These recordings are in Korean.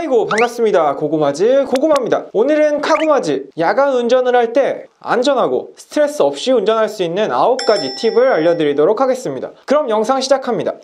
아이고 반갑습니다. 고구마즈 고구마입니다. 오늘은 카구마즈 야간 운전을 할 때 안전하고 스트레스 없이 운전할 수 있는 9가지 팁을 알려드리도록 하겠습니다. 그럼 영상 시작합니다.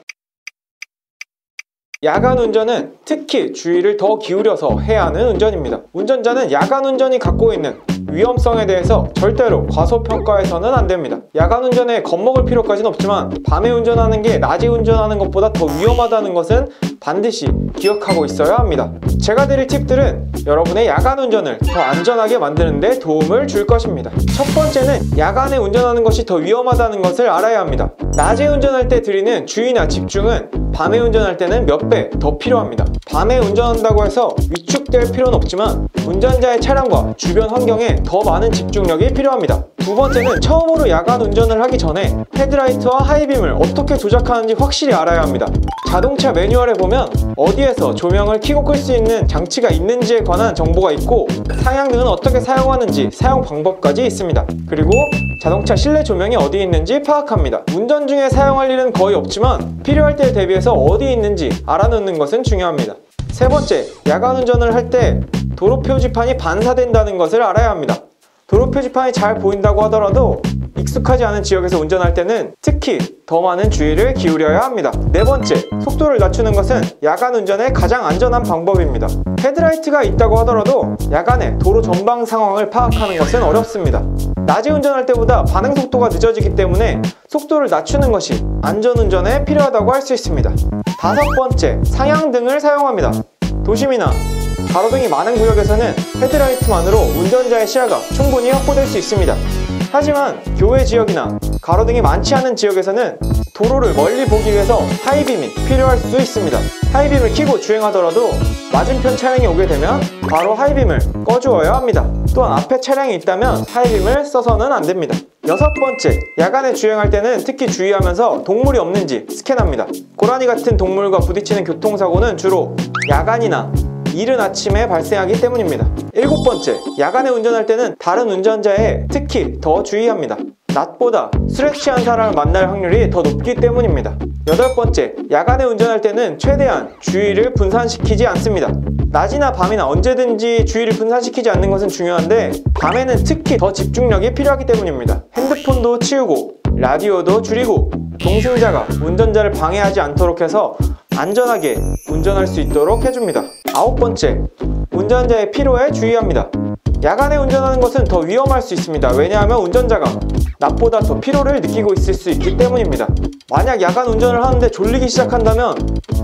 야간 운전은 특히 주의를 더 기울여서 해야 하는 운전입니다. 운전자는 야간 운전이 갖고 있는 위험성에 대해서 절대로 과소평가해서는 안 됩니다. 야간 운전에 겁먹을 필요까지는 없지만 밤에 운전하는 게 낮에 운전하는 것보다 더 위험하다는 것은 반드시 기억하고 있어야 합니다. 제가 드릴 팁들은 여러분의 야간 운전을 더 안전하게 만드는 데 도움을 줄 것입니다. 첫 번째는 야간에 운전하는 것이 더 위험하다는 것을 알아야 합니다. 낮에 운전할 때 드리는 주의나 집중은 밤에 운전할 때는 몇 배 더 필요합니다. 밤에 운전한다고 해서 위축될 필요는 없지만 운전자의 차량과 주변 환경에 더 많은 집중력이 필요합니다. 두 번째는 처음으로 야간 운전을 하기 전에 헤드라이트와 하이빔을 어떻게 조작하는지 확실히 알아야 합니다. 자동차 매뉴얼에 보면 어디에서 조명을 켜고 끌 수 있는 장치가 있는지에 관한 정보가 있고 상향등은 어떻게 사용하는지 사용 방법까지 있습니다. 그리고 자동차 실내 조명이 어디 있는지 파악합니다. 운전 중에 사용할 일은 거의 없지만 필요할 때에 대비해서 어디 있는지 알아놓는 것은 중요합니다. 세 번째, 야간 운전을 할 때 도로 표지판이 반사된다는 것을 알아야 합니다. 도로 표지판이 잘 보인다고 하더라도 익숙하지 않은 지역에서 운전할 때는 특히 더 많은 주의를 기울여야 합니다. 네 번째, 속도를 낮추는 것은 야간 운전의 가장 안전한 방법입니다. 헤드라이트가 있다고 하더라도 야간에 도로 전방 상황을 파악하는 것은 어렵습니다. 낮에 운전할 때보다 반응 속도가 늦어지기 때문에 속도를 낮추는 것이 안전운전에 필요하다고 할 수 있습니다. 다섯 번째, 상향등을 사용합니다. 도심이나 가로등이 많은 구역에서는 헤드라이트만으로 운전자의 시야가 충분히 확보될 수 있습니다. 하지만 교외 지역이나 가로등이 많지 않은 지역에서는 도로를 멀리 보기 위해서 하이빔이 필요할 수 있습니다. 하이빔을 켜고 주행하더라도 맞은편 차량이 오게 되면 바로 하이빔을 꺼주어야 합니다. 또한 앞에 차량이 있다면 하이빔을 써서는 안 됩니다. 여섯 번째, 야간에 주행할 때는 특히 주의하면서 동물이 없는지 스캔합니다. 고라니 같은 동물과 부딪히는 교통사고는 주로 야간이나 이른 아침에 발생하기 때문입니다. 일곱 번째, 야간에 운전할 때는 다른 운전자에 특히 더 주의합니다. 낮보다 술에 취한 사람을 만날 확률이 더 높기 때문입니다. 여덟 번째, 야간에 운전할 때는 최대한 주의를 분산시키지 않습니다. 낮이나 밤이나 언제든지 주의를 분산시키지 않는 것은 중요한데 밤에는 특히 더 집중력이 필요하기 때문입니다. 핸드폰도 치우고 라디오도 줄이고 동승자가 운전자를 방해하지 않도록 해서 안전하게 운전할 수 있도록 해줍니다. 아홉 번째, 운전자의 피로에 주의합니다. 야간에 운전하는 것은 더 위험할 수 있습니다. 왜냐하면 운전자가 낮보다 더 피로를 느끼고 있을 수 있기 때문입니다. 만약 야간 운전을 하는데 졸리기 시작한다면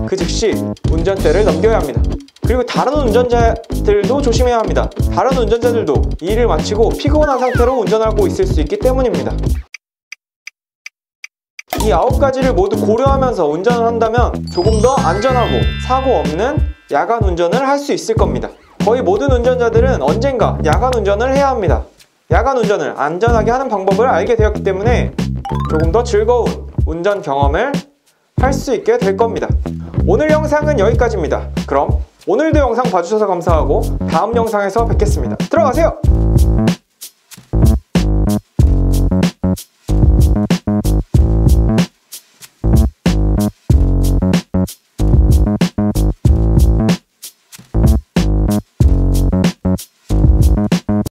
그 즉시 운전대를 넘겨야 합니다. 그리고 다른 운전자들도 조심해야 합니다. 다른 운전자들도 일을 마치고 피곤한 상태로 운전하고 있을 수 있기 때문입니다. 이 아홉 가지를 모두 고려하면서 운전을 한다면 조금 더 안전하고 사고 없는 야간 운전을 할 수 있을 겁니다. 거의 모든 운전자들은 언젠가 야간 운전을 해야 합니다. 야간 운전을 안전하게 하는 방법을 알게 되었기 때문에 조금 더 즐거운 운전 경험을 할 수 있게 될 겁니다. 오늘 영상은 여기까지입니다. 그럼 오늘도 영상 봐주셔서 감사하고 다음 영상에서 뵙겠습니다. 들어가세요!